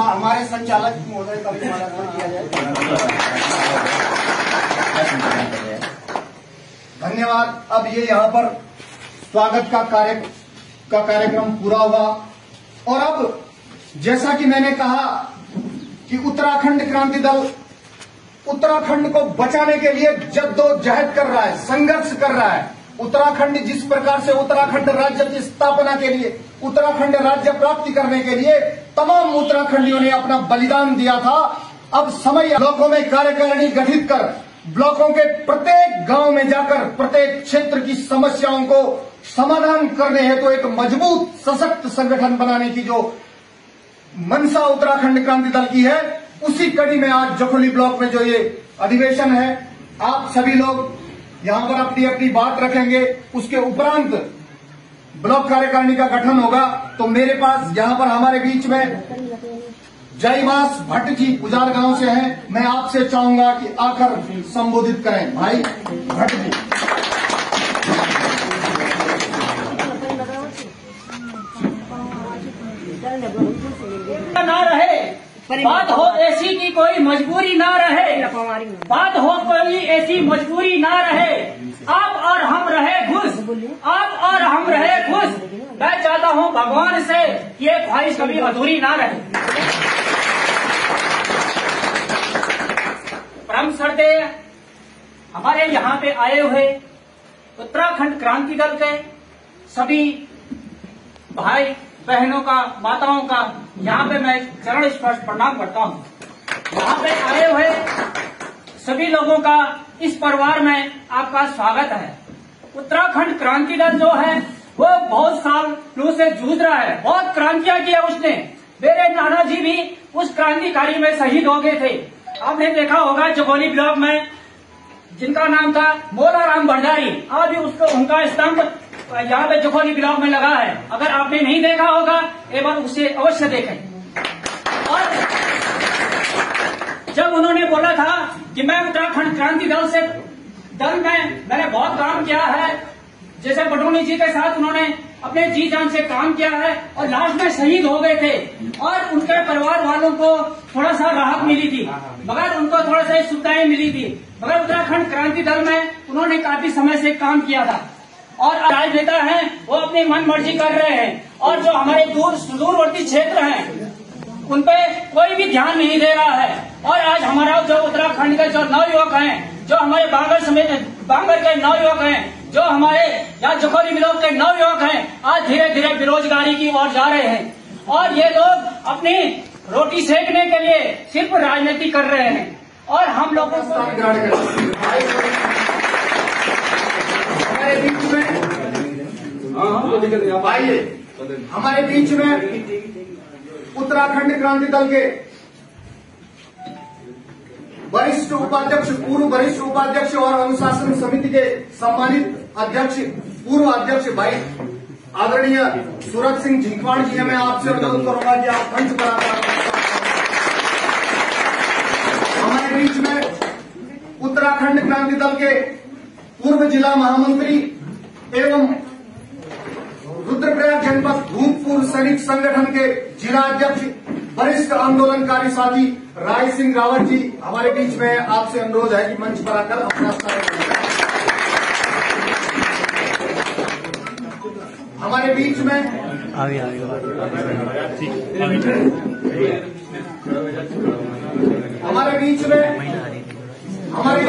हमारे संचालक महोदय धन्यवाद। अब ये यहाँ पर स्वागत का कार्य का कार्यक्रम पूरा हुआ। और अब जैसा कि मैंने कहा कि उत्तराखंड क्रांति दल उत्तराखंड को बचाने के लिए जद्दोजहद कर रहा है, संघर्ष कर रहा है। उत्तराखंड जिस प्रकार से उत्तराखंड राज्य की स्थापना के लिए, उत्तराखंड राज्य प्राप्ति करने के लिए तमाम उत्तराखंडियों ने अपना बलिदान दिया था, अब समय ब्लॉकों में कार्यकारिणी गठित कर, ब्लॉकों के प्रत्येक गाँव में जाकर प्रत्येक क्षेत्र की समस्याओं को समाधान करने हेतु तो एक मज़बूत, सशक्त संगठन बनाने की जो मनसा उत्तराखंड क्रांति दल की है, उसी कड़ी में आज जखोली ब्लॉक में जो ये अधिवेशन है, आप सभी लोग यहाँ पर अपनी अपनी बात रखेंगे, उसके उपरांत ब्लॉक कार्यकारिणी का गठन होगा। तो मेरे पास यहाँ पर हमारे बीच में जयवास भट्ट जी गुजार गाँव से हैं। मैं आपसे चाहूँगा कि आकर संबोधित करें। भाई, भट्ट जी ना रहे बात हो ऐसी की कोई मजबूरी ना रहे। बात हो कोई ऐसी मजबूरी ना रहे। आप और हम रहे खुश। आप और हम रहे खुश। मैं चाहता हूँ भगवान से ये ख्वाहिश कभी अधूरी ना रहे। परम श्रद्धे हमारे यहाँ पे आए हुए उत्तराखंड क्रांति दल के सभी भाई बहनों का, माताओं का, यहाँ पे मैं चरण स्पर्श प्रणाम करता हूँ। यहाँ पे आए हुए सभी लोगों का इस परिवार में आपका स्वागत है। उत्तराखंड क्रांति दल जो है, वो बहुत साल लू से जूझ रहा है। बहुत क्रांतियाँ किया उसने। मेरे नाना जी भी उस क्रांतिकारी में शहीद हो गए थे। आपने देखा होगा जगोली ब्लॉक में, जिनका नाम था मोला राम भंडारी, आज उसको उनका स्तंभ यहाँ पे जखोली ब्लॉक में लगा है, अगर आपने नहीं देखा होगा, एक बार उसे अवश्य देखें। और जब उन्होंने बोला था कि मैं उत्तराखंड क्रांति दल से, दल में मैंने बहुत काम किया है, जैसे बडोनी जी के साथ उन्होंने अपने जी जान से काम किया है, और लास्ट में शहीद हो गए थे, और उनके परिवार वालों को थोड़ा सा राहत मिली थी, मगर उनको थोड़ा सा सुविधाएँ मिली थी। मगर उत्तराखंड क्रांति दल में उन्होंने काफ़ी समय से काम किया था। और राजनेता हैं, वो अपनी मन मर्ज़ी कर रहे हैं। और जो हमारे दूर सुदूरवर्ती क्षेत्र हैं, उन पे कोई भी ध्यान नहीं दे रहा है। और आज हमारा जो उत्तराखंड के जो नवयुवक हैं, जो हमारे बांगर समेत, बांगर के नवयुवक हैं, जो हमारे यहाँ जखोरी ब्लॉक के नवयुवक हैं, आज धीरे धीरे बेरोजगारी की ओर जा रहे हैं। और ये लोग अपनी रोटी सेकने के लिए सिर्फ़ राजनीति कर रहे हैं। और हम लोगों को स्थान ग्रहण करें हमारे बीच में आइए। हमारे बीच में उत्तराखंड क्रांति दल के वरिष्ठ उपाध्यक्ष, पूर्व वरिष्ठ उपाध्यक्ष और अनुशासन समिति के सम्मानित अध्यक्ष, पूर्व अध्यक्ष भाई आदरणीय सूरज सिंह झिंकवाड़ जी हैं। मैं आपसे अनुरोध करूँगा कि आप मंच पर हमारे बीच में उत्तराखंड क्रांति दल के पूर्व जिला महामंत्री एवं रुद्रप्रयाग जनपद भूतपूर्व सैनिक संगठन के जिला अध्यक्ष वरिष्ठ आंदोलनकारी साथी राय सिंह रावत जी, हमारे बीच में आपसे अनुरोध है कि मंच पर आकर अपना हमारे बीच में हमारे बीच में हमारे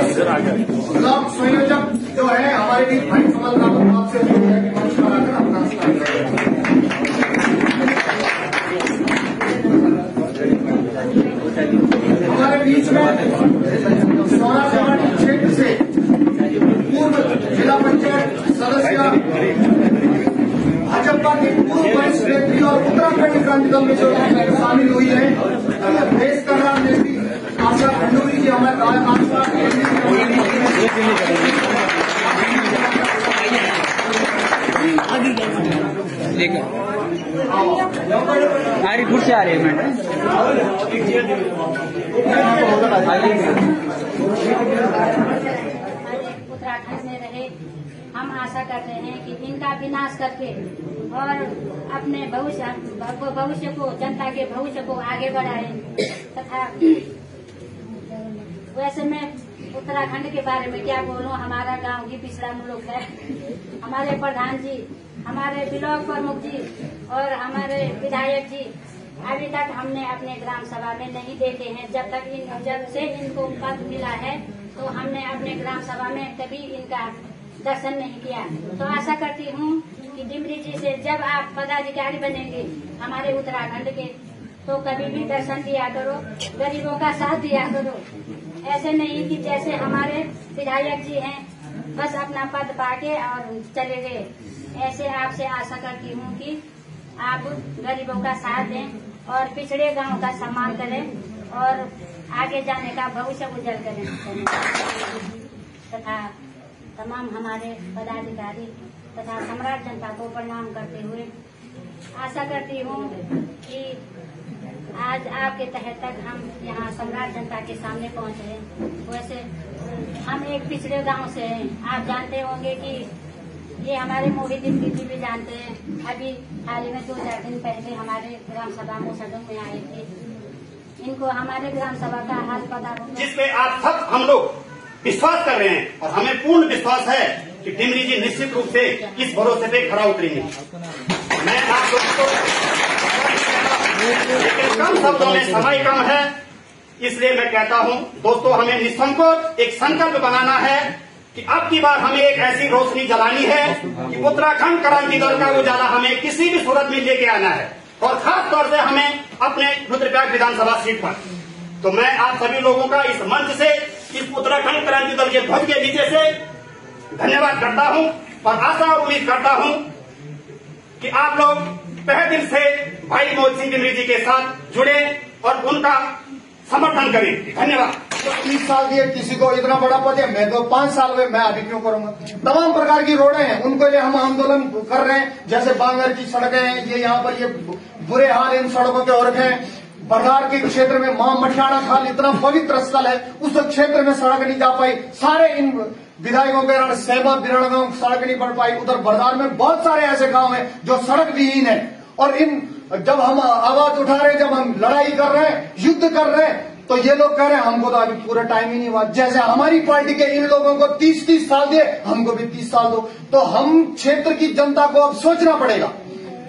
ब्लॉक संयोजक जो है, हमारे बीच भाई कमल रावत आपसे अनुरोध है कि मंच पर आकर अपना स्थान बनाएँ। हमारे बीच में सौरा जवानी क्षेत्र से पूर्व जिला पंचायत सदस्य भाजपा के पूर्व वरिष्ठ नेत्री और क्रांति दल में जो शामिल हुई है। देश कल्याण नेत्री आशा खंडूरी जी हमारे आशा रही से आ रही है मैडम। उत्तराखंड में रहे हम आशा करते हैं कि इनका विनाश करके और अपने भविष्य भविष्य को जनता के भविष्य को आगे बढ़ाए तथा वैसे मैं उत्तराखंड के बारे में क्या बोलूँ, हमारा गाँव की पिछड़ा मुल्क है। हमारे प्रधान जी, हमारे ब्लॉक प्रमुख जी और हमारे विधायक जी अभी तक हमने अपने ग्राम सभा में नहीं देखे हैं। जब तक इन, जब से इनको पद मिला है तो हमने अपने ग्राम सभा में कभी इनका दर्शन नहीं किया। तो आशा करती हूँ कि डिमरी जी से जब आप पदाधिकारी बनेंगे हमारे उत्तराखंड के तो कभी भी दर्शन दिया करो, गरीबों का साथ दिया करो। ऐसे नहीं कि जैसे हमारे विधायक जी हैं, बस अपना पद पाके और चले गए। ऐसे आपसे आशा करती हूँ कि आप गरीबों का साथ दें और पिछड़े गाँव का सम्मान करें और आगे जाने का भविष्य उज्जवल करें। तथा तमाम हमारे पदाधिकारी तथा सम्राट जनता को प्रणाम करते हुए आशा करती हूँ कि आज आपके तहत तक हम यहाँ सम्राट जनता के सामने पहुँचे वैसे, हम एक पिछड़े गाँव से हैं। आप जानते होंगे कि ये हमारे मोहिदीन दीदी भी जानते हैं। अभी हाल ही में दो चार दिन पहले हमारे ग्राम सभा मोसडम में आए थे। इनको हमारे ग्राम सभा का हाल पता जिसपे आप सब हम लोग विश्वास कर रहे हैं और हमें पूर्ण विश्वास है कि डिमरी जी निश्चित रूप से इस भरोसे पे खड़ा उतरेंगे। मैं आप लोगों को लेकिन कम शब्दों में समय कम है, इसलिए मैं कहता हूँ, दोस्तों, हमें निसंकोच एक संकल्प बनाना है कि अब की बार हमें एक ऐसी रोशनी जलानी है कि उत्तराखंड क्रांति दल का उजाला हमें किसी भी सूरत में लेके आना है और खास तौर से हमें अपने रुद्रप्रयाग विधानसभा सीट पर। तो मैं आप सभी लोगों का इस मंच से, इस उत्तराखंड क्रांति दल के ध्वज के नीचे से धन्यवाद करता हूँ और आशा और उम्मीद करता हूँ कि आप लोग तहे दिल से भाई मोहन सिंह डिमरी जी के साथ जुड़े और उनका समर्थन करें। धन्यवाद। तो तीस साल दिए किसी को इतना बड़ा पद है, मैं तो पाँच साल में मैं अभी क्यों करूँगा। तमाम प्रकार की रोडें हैं, उनके लिए हम आंदोलन कर रहे हैं। जैसे बांगर की सड़कें हैं, ये यहाँ पर ये बुरे हाल इन सड़कों के और हैं। बरगार के क्षेत्र में माँ मटियाना खाल इतना पवित्र स्थल है, उस क्षेत्र में सड़क नहीं जा पाई। सारे इन विधायकों के कारण सेवा बिरण गाँव सड़क नहीं बढ़ पाई उधर बरगार में बहुत सारे ऐसे गाँव हैं जो सड़क विहीन है। और इन, जब हम आवाज़ उठा रहे जब हम लड़ाई कर रहे हैं, युद्ध कर रहे हैं तो ये लोग कह रहे हैं, हमको तो अभी पूरा टाइम ही नहीं हुआ। जैसे हमारी पार्टी के इन लोगों को तीस तीस साल दिए, हमको भी तीस साल दो। तो हम क्षेत्र की जनता को अब सोचना पड़ेगा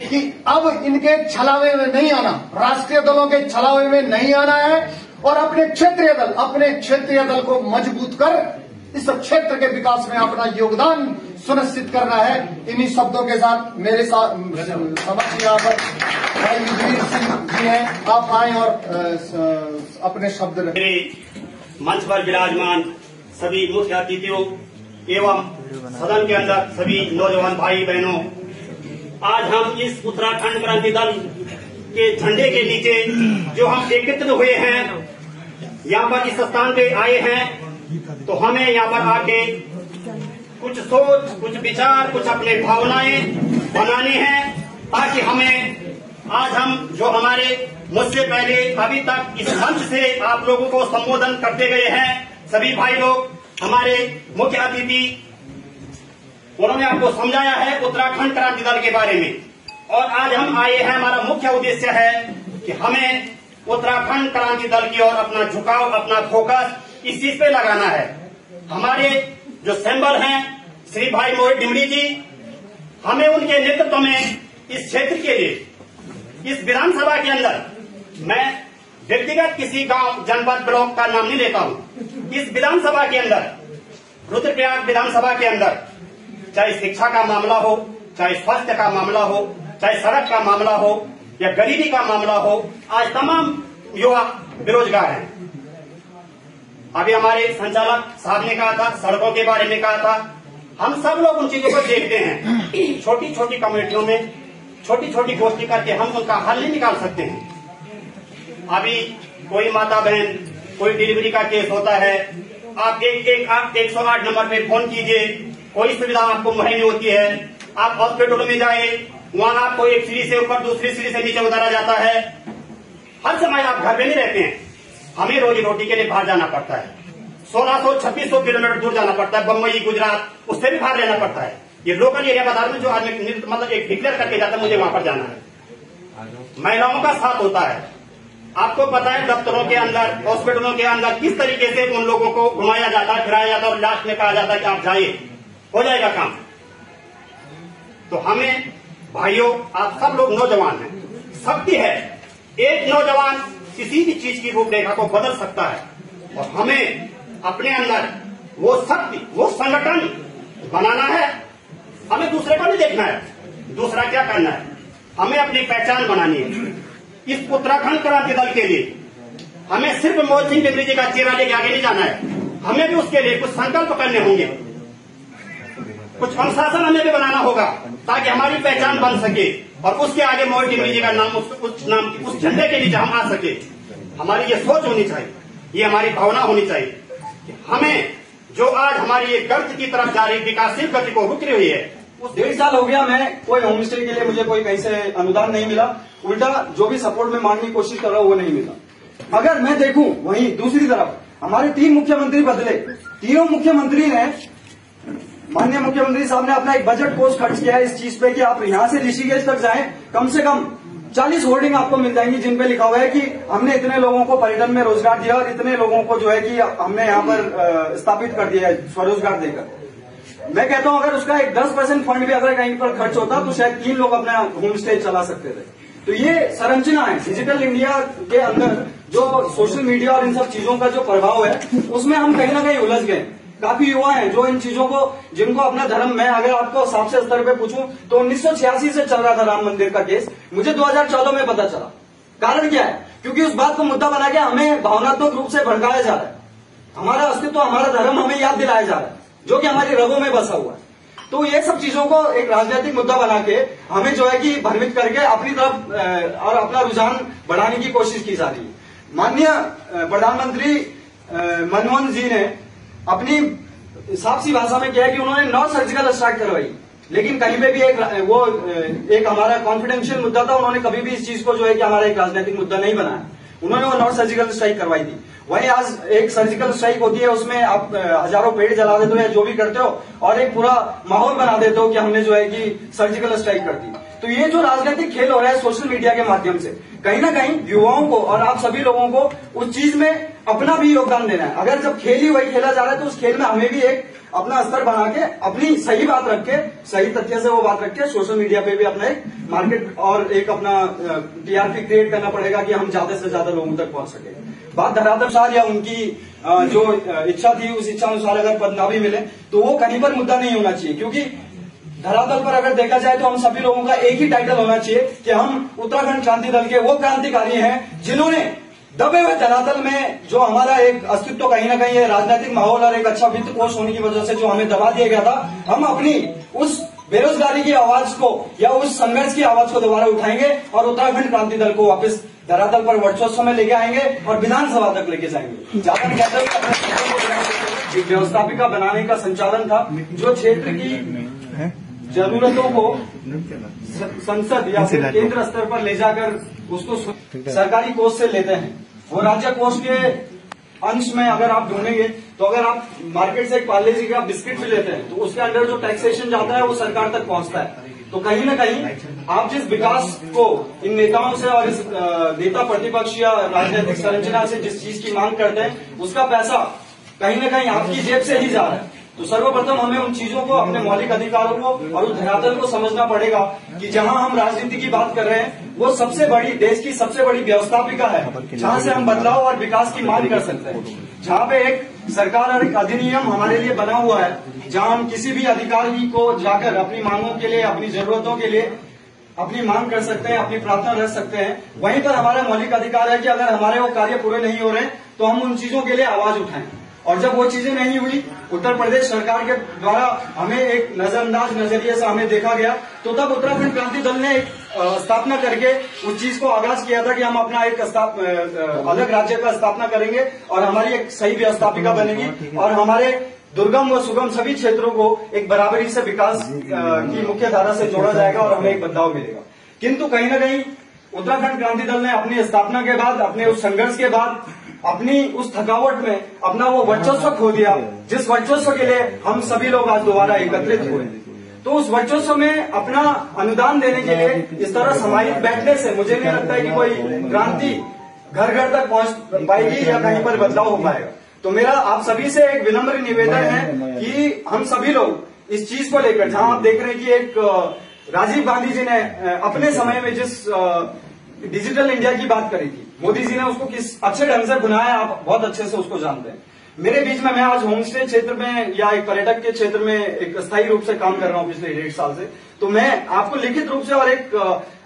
कि अब इनके छलावे में नहीं आना, राष्ट्रीय दलों के छलावे में नहीं आना है, और अपने क्षेत्रीय दल, अपने क्षेत्रीय दल को मज़बूत कर इस क्षेत्र के विकास में अपना योगदान सुनिश्चित करना है। इन्हीं शब्दों के साथ मेरे साथ समक्ष यहाँ पर भाई युद्धवीर सिंह जी हैं। आप आए और अपने शब्द मेरे मंच पर विराजमान सभी मुख्य अतिथियों एवं सदन के अंदर सभी नौजवान भाई बहनों, आज हम इस उत्तराखंड क्रांति दल के झंडे के नीचे जो हम एकत्रित हुए हैं, यहाँ पर इस स्थान पे आए हैं। तो हमें यहाँ पर आके कुछ सोच, कुछ विचार, कुछ अपने भावनाएँ बनानी है, ताकि हमें आज हम जो हमारे मुझसे पहले, अभी तक इस मंच से आप लोगों को संबोधन करते गए हैं, सभी भाई लोग, हमारे मुख्य अतिथि, उन्होंने आपको समझाया है उत्तराखंड क्रांति दल के बारे में। और आज हम आए हैं, हमारा मुख्य उद्देश्य है कि हमें उत्तराखंड क्रांति दल की ओर अपना झुकाव, अपना फोकस इस चीज़ पे लगाना है। हमारे जो सिंबल हैं, श्री भाई मोहित डिमरी जी, हमें उनके नेतृत्व में इस क्षेत्र के लिए, इस विधानसभा के अंदर मैं व्यक्तिगत किसी गाँव जनपद ब्लॉक का नाम नहीं लेता हूँ। इस विधानसभा के अंदर, रुद्रप्रयाग विधानसभा के अंदर, चाहे शिक्षा का मामला हो, चाहे स्वास्थ्य का मामला हो, चाहे सड़क का मामला हो, या गरीबी का मामला हो, आज तमाम युवा बेरोजगार हैं। अभी हमारे संचालक साहब ने कहा था, सड़कों के बारे में कहा था। हम सब लोग उन चीज़ों को देखते हैं। छोटी छोटी कम्युनिटियों में छोटी छोटी गोष्ठी करके हम उनका हल नहीं निकाल सकते हैं। अभी कोई माता बहन, कोई डिलीवरी का केस होता है, आप एक एक आप एक सौ आठ नंबर पे फ़ोन कीजिए, कोई सुविधा आपको मुहैया होती है। आप हॉस्पिटलों में जाए, वहाँ आपको एक सीढ़ी से ऊपर दूसरी सीढ़ी से नीचे उतारा जाता है। हर समय आप घर में नहीं रहते हैं। हमें रोजी रोटी के लिए बाहर जाना पड़ता है। सोलह सौ, छब्बीस सौ किलोमीटर दूर जाना पड़ता है, बम्बई, गुजरात, उससे भी बाहर लेना पड़ता है। ये लोकल एरिया बाज़ार में जो आदमी मतलब एक डिक्लेयर करके जाता है, मुझे वहाँ पर जाना है। महिलाओं का साथ होता है। आपको पता है दफ्तरों के अंदर हॉस्पिटलों के अंदर किस तरीके से उन लोगों को घुमाया जाता है, फिराया जाता है और लास्ट में कहा जाता है कि आप जाइए। हो जाएगा काम। तो हमें भाइयों, आप सब लोग नौजवान हैं। शक्ति है। एक नौजवान किसी भी चीज़ की रूपरेखा को बदल सकता है। और हमें अपने अंदर वो शक्ति, वो संगठन बनाना है। हमें दूसरे को नहीं देखना है। दूसरा क्या करना है? हमें अपनी पहचान बनानी है। इस उत्तराखंड क्रांति दल के लिए हमें सिर्फ़ मोहन सिंह टेमरी जी का चेहरा लेके आगे नहीं जाना है। हमें भी उसके लिए कुछ संकल्प करने होंगे। कुछ अनुशासन हमें भी बनाना होगा ताकि हमारी पहचान बन सके। और उसके आगे मोहन टिमरी जी का नाम उस, उस नाम उस झंडे के नीचे हम आ सके। हमारी ये सोच होनी चाहिए। ये हमारी भावना होनी चाहिए कि हमें जो आज हमारी ये गर्त की तरफ़ जा रही विकासशील गति को रुक रही है उस डेढ़ साल हो गया मैं कोई होम स्टे के लिए मुझे कोई कहीं से अनुदान नहीं मिला। उल्टा जो भी सपोर्ट में मांगने की कोशिश कर रहा हूँ वो नहीं मिला। अगर मैं देखूँ वहीं दूसरी तरफ़ हमारे तीन मुख्यमंत्री बदले। तीनों मुख्यमंत्री ने माननीय मुख्यमंत्री साहब ने अपना एक बजट कोष खर्च किया है इस चीज़ पे कि आप यहाँ से ऋषिकेश तक जाएँ, कम से कम 40 होर्डिंग आपको मिल जाएँगी जिन पे लिखा हुआ है कि हमने इतने लोगों को पर्यटन में रोज़गार दिया और इतने लोगों को जो है कि हमने यहाँ पर स्थापित कर दिया है, स्वरोजगार देकर। मैं कहता हूँ, अगर उसका एक 10 परसेंट फंड भी अगर कहीं पर खर्च होता तो शायद तीन लोग अपना होम स्टे चला सकते थे। तो ये संरचना है डिजिटल इंडिया के अंदर जो सोशल मीडिया और इन सब चीज़ों का जो प्रभाव है, उसमें हम कहीं ना कहीं उलझ गए। काफ़ी युवा हैं जो इन चीज़ों को, जिनको अपना धर्म मैं अगर आपको सबसे स्तर पे पूछूँ तो 1986 से चल रहा था राम मंदिर का केस, मुझे 2014 में पता चला। कारण क्या है? क्योंकि उस बात को मुद्दा बना के हमें भावनात्मक रूप से भड़काया जा रहा है। हमारा अस्तित्व, हमारा धर्म हमें याद दिलाया जा रहा है, जो कि हमारी रगों में बसा हुआ है। तो ये सब चीज़ों को एक राजनीतिक मुद्दा बना के हमें जो है कि भ्रमित करके अपनी तरफ़ और अपना रुझान बढ़ाने की कोशिश की जा रही है। माननीय प्रधानमंत्री मनमोहन जी ने अपनी साफ़ सी भाषा में क्या है कि उन्होंने नौ सर्जिकल स्ट्राइक करवाई। लेकिन कहीं पे भी एक, वो, एक हमारा कॉन्फिडेंशियल मुद्दा था, उन्होंने कभी भी इस चीज़ को जो है कि हमारा एक राजनीतिक मुद्दा नहीं बनाया। उन्होंने वो नौ सर्जिकल स्ट्राइक करवाई थी। वहीं आज एक सर्जिकल स्ट्राइक होती है, उसमें आप हज़ारों पेड़ जला देते हो या जो भी करते हो और एक पूरा माहौल बना देते हो कि हमने जो है कि सर्जिकल स्ट्राइक कर दी। तो ये जो राजनीतिक खेल हो रहा है सोशल मीडिया के माध्यम से, कहीं ना कहीं युवाओं को और आप सभी लोगों को उस चीज़ में अपना भी योगदान देना है। अगर जब खेल ही वही खेला जा रहा है तो उस खेल में हमें भी एक अपना स्तर बना के, अपनी सही बात रख के, सही तथ्य से वो बात रख के सोशल मीडिया पे भी अपना एक मार्केट और एक अपना टीआरपी क्रिएट करना पड़ेगा कि हम ज़्यादा से ज़्यादा लोगों तक पहुँच सके। बात धरातलसार या उनकी जो इच्छा थी, उस इच्छा अनुसार अगर पद ना भी मिले तो वो कहीं पर मुद्दा नहीं होना चाहिए, क्योंकि धरातल पर अगर देखा जाए तो हम सभी लोगों का एक ही टाइटल होना चाहिए कि हम उत्तराखंड क्रांति दल के वो क्रांतिकारी हैं जिन्होंने दबे हुए धरातल में जो हमारा एक अस्तित्व कहीं ना कहीं है, राजनीतिक माहौल और एक अच्छा वित्त कोष होने की वजह से जो हमें दबा दिया गया था, हम अपनी उस बेरोजगारी की आवाज़ को या उस संघर्ष की आवाज़ को दोबारा उठाएँगे और उत्तराखंड क्रांति दल को वापस धरातल पर वर्चस्व में लेके आएँगे और विधानसभा तक लेके जाएँगे। एक व्यवस्थापिका बनाने का संचालन था, जो क्षेत्र की जरूरतों को संसद या फिर केंद्र स्तर पर ले जाकर उसको सरकारी कोष से लेते हैं। वो राज्य कोष के अंश में अगर आप ढूंढेंगे तो अगर आप मार्केट से एक पार्ले जी का बिस्किट भी लेते हैं तो उसके अंडर जो टैक्सेशन जाता है वो सरकार तक पहुँचता है। तो कहीं ना कहीं आप जिस विकास को इन नेताओं से और इस नेता प्रतिपक्ष या राजनीतिक संरचना से जिस चीज़ की मांग करते हैं उसका पैसा कहीं ना कहीं आपकी जेब से ही जा रहा है। तो सर्वप्रथम हमें उन चीज़ों को, अपने मौलिक अधिकारों को और उस धरातल को समझना पड़ेगा कि जहाँ हम राजनीति की बात कर रहे हैं, वो सबसे बड़ी देश की सबसे बड़ी व्यवस्थापिका है, जहाँ से हम बदलाव और विकास की मांग कर सकते हैं। जहाँ पे एक सरकार और एक अधिनियम हमारे लिए बना हुआ है, जहाँ हम किसी भी अधिकारी को जाकर अपनी मांगों के लिए, अपनी जरूरतों के लिए अपनी मांग कर सकते हैं, अपनी प्रार्थना रख सकते हैं। वहीं पर हमारा मौलिक अधिकार है कि अगर हमारे वो कार्य पूरे नहीं हो रहे तो हम उन चीज़ों के लिए आवाज़ उठाएँ। और जब वो चीज़ें नहीं हुई उत्तर प्रदेश सरकार के द्वारा हमें एक नजरअंदाज नज़रिए से हमें देखा गया तो तब उत्तराखंड क्रांति दल ने एक स्थापना करके उस चीज़ को आगाज़ किया था कि हम अपना एक अलग राज्य का स्थापना करेंगे और हमारी एक सही व्यवस्थापिका बनेगी और हमारे दुर्गम व सुगम सभी क्षेत्रों को एक बराबरी से विकास की मुख्य धारा से जोड़ा जाएगा और हमें एक बदलाव मिलेगा। किंतु कहीं ना कहीं उत्तराखंड क्रांति दल ने अपनी स्थापना के बाद अपने उस संघर्ष के बाद अपनी उस थकावट में अपना वो वर्चस्व खो दिया। जिस वर्चस्व के लिए हम सभी लोग आज दोबारा एकत्रित हुए। तो उस वर्चस्व में अपना अनुदान देने के लिए इस तरह समाहित बैठने से मुझे नहीं लगता है कि कोई क्रांति घर घर तक पहुँच पाएगी या कहीं पर बदलाव हो पाएगा। तो मेरा आप सभी से एक विनम्र निवेदन है कि हम सभी लोग इस चीज़ को लेकर, जहाँ आप देख रहे हैं कि एक राजीव गांधी जी ने अपने समय में जिस डिजिटल इंडिया की बात करी थी। मोदी जी ने उसको किस अच्छे ढंग से बनाया, आप बहुत अच्छे से उसको जानते हैं। मेरे बीच में मैं आज होम स्टे क्षेत्र में या एक पर्यटक के क्षेत्र में एक स्थायी रूप से काम कर रहा हूँ पिछले डेढ़ साल से। तो मैं आपको लिखित रूप से और एक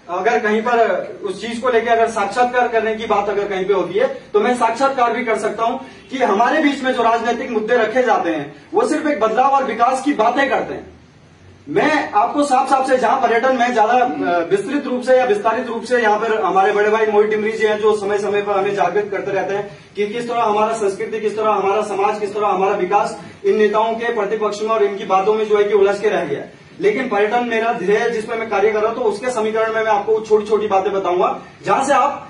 अगर कहीं पर उस चीज़ को लेकर अगर साक्षात्कार करने की बात अगर कहीं पे होती है तो मैं साक्षात्कार भी कर सकता हूँ कि हमारे बीच में जो राजनीतिक मुद्दे रखे जाते हैं, वो सिर्फ़ एक बदलाव और विकास की बातें करते हैं। मैं आपको साफ़ साफ़ से जहाँ पर्यटन में ज़्यादा विस्तृत रूप से या विस्तारित रूप से यहाँ पर हमारे बड़े भाई मोहित टिमरी जी हैं जो समय समय पर हमें जागृत करते रहते हैं कि किस तरह हमारा संस्कृति, किस तरह हमारा समाज, किस तरह हमारा विकास इन नेताओं के प्रतिपक्ष में और इनकी बातों में जो है कि उलझ के रह गया लेकिन पर्यटन मेरा ध्येय जिसमें मैं कार्य कर रहा हूँ तो उसके समीकरण में मैं आपको छोटी छोटी बातें बताऊँगा, जहाँ से आप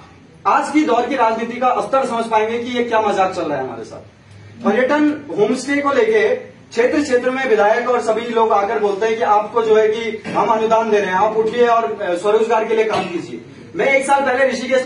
आज की दौर की राजनीति का स्तर समझ पाएँगे कि ये क्या मज़ाक चल रहा है हमारे साथ। पर्यटन होम स्टे को लेके क्षेत्र क्षेत्र में विधायक और सभी लोग आकर बोलते हैं कि आपको जो है कि हम अनुदान दे रहे हैं, आप उठिए और स्वरोजगार के लिए काम कीजिए। मैं एक साल पहले ऋषिकेश